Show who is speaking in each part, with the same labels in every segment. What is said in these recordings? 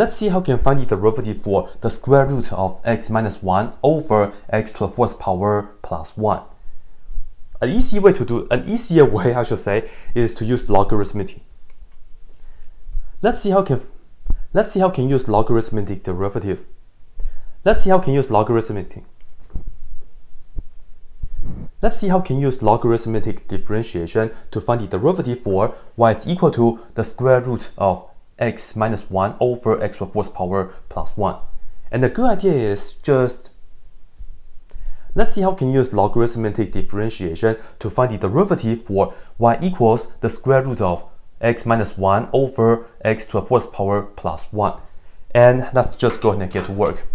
Speaker 1: Let's see how we can find the derivative for the square root of x minus 1 over x to the fourth power plus 1. An easy way to do, an easier way I should say, is to use logarithmic. Let's see how can, let's see how can use logarithmic derivative. Let's see how can use logarithmic. Let's see how can use logarithmic differentiation to find the derivative for y is equal to the square root of x minus 1 over x to the fourth power plus 1. And the good idea is just Let's see how we can use logarithmic differentiation to find the derivative for y equals the square root of x minus 1 over x to the fourth power plus 1. And let's just go ahead and get to work.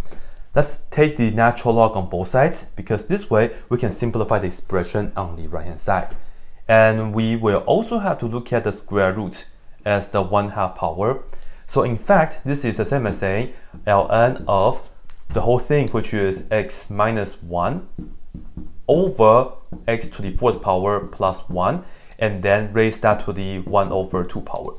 Speaker 1: Let's take the natural log on both sides because this way we can simplify the expression on the right hand side. And we will also have to look at the square root as the 1 half power. So in fact, this is the same as saying ln of the whole thing, which is x minus 1 over x to the fourth power plus 1, and then raise that to the 1 over 2 power.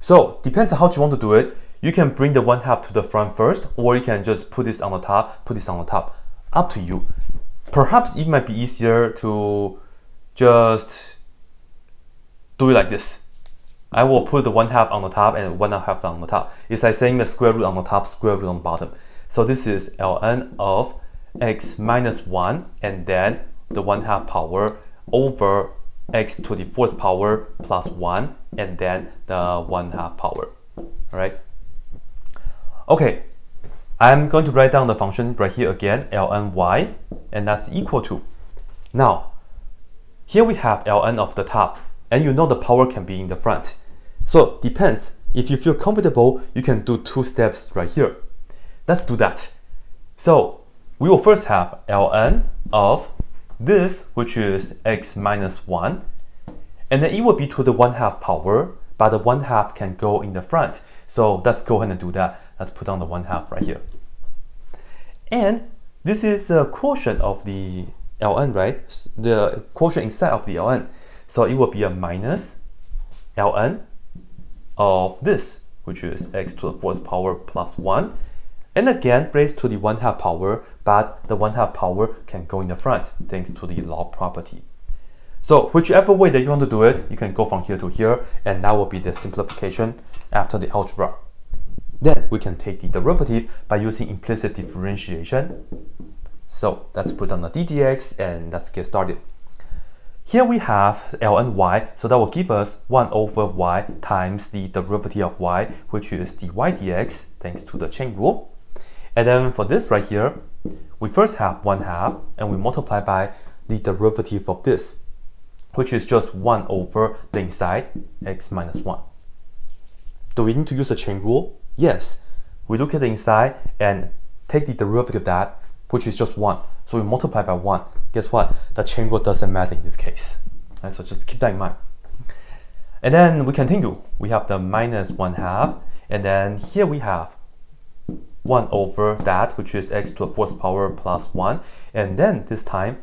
Speaker 1: So, depends on how you want to do it. You can bring the 1 half to the front first, or you can just put this on the top, put this on the top. Up to you. Perhaps it might be easier to just do it like this. I will put the one half on the top and one half on the top. It's like saying the square root on the top, square root on the bottom. So this is ln of x minus 1 and then the 1 half power over x to the fourth power plus 1 and then the 1 half power. Alright? Okay, I'm going to write down the function right here again, ln y, and that's equal to. Now, here we have ln of the top, and you know the power can be in the front. So depends. If you feel comfortable, you can do two steps right here. Let's do that. So we will first have ln of this, which is x minus 1, and then it will be to the 1 half power, but the 1 half can go in the front. So let's go ahead and do that. Let's put on the 1 half right here. And this is a quotient of the ln, right? The quotient inside of the ln. So it will be a minus ln of this, which is x to the fourth power plus 1. And again, raised to the 1 half power, but the 1 half power can go in the front thanks to the log property. So whichever way that you want to do it, you can go from here to here, and that will be the simplification after the algebra. Then we can take the derivative by using implicit differentiation. So let's put on the ddx and let's get started. Here we have ln y, so that will give us 1 over y times the derivative of y, which is dy dx, thanks to the chain rule. And then for this right here, we first have 1 half, and we multiply by the derivative of this, which is just 1 over the inside, x minus 1. Do we need to use the chain rule? Yes. We look at the inside and take the derivative of that, which is just 1. So we multiply by 1. Guess what? The chain rule doesn't matter in this case. Right, so just keep that in mind. And then we continue. We have the minus 1 half. And then here we have 1 over that, which is x to the fourth power plus 1. And then this time,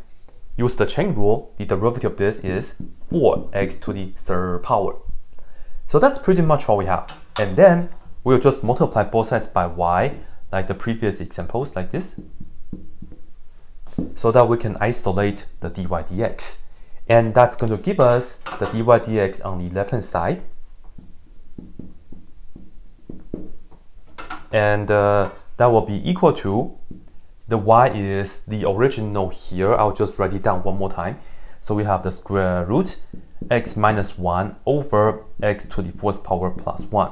Speaker 1: use the chain rule. The derivative of this is 4x to the third power. So that's pretty much all we have. And then we'll just multiply both sides by y, like the previous examples, like this so that we can isolate the dy dx. And that's going to give us the dy dx on the left hand side. And uh, that will be equal to the y is the original here. I'll just write it down one more time. So we have the square root x minus 1 over x to the fourth power plus 1.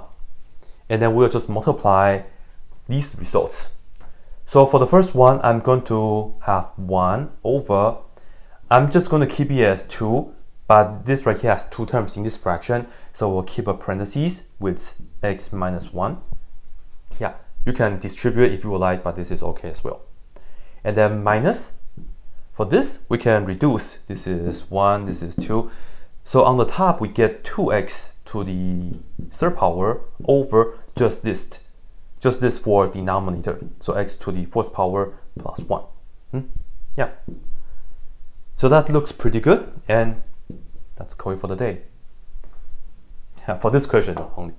Speaker 1: And then we'll just multiply these results. So for the first one, I'm going to have 1 over, I'm just going to keep it as 2, but this right here has two terms in this fraction, so we'll keep a parentheses with x minus 1. Yeah, you can distribute if you would like, but this is okay as well. And then minus, for this, we can reduce. This is 1, this is 2. So on the top, we get 2x to the third power over just this just this for denominator. So x to the fourth power plus 1. Hmm? Yeah. So that looks pretty good, and that's it for the day. Yeah, for this question only.